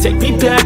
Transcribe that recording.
Take me back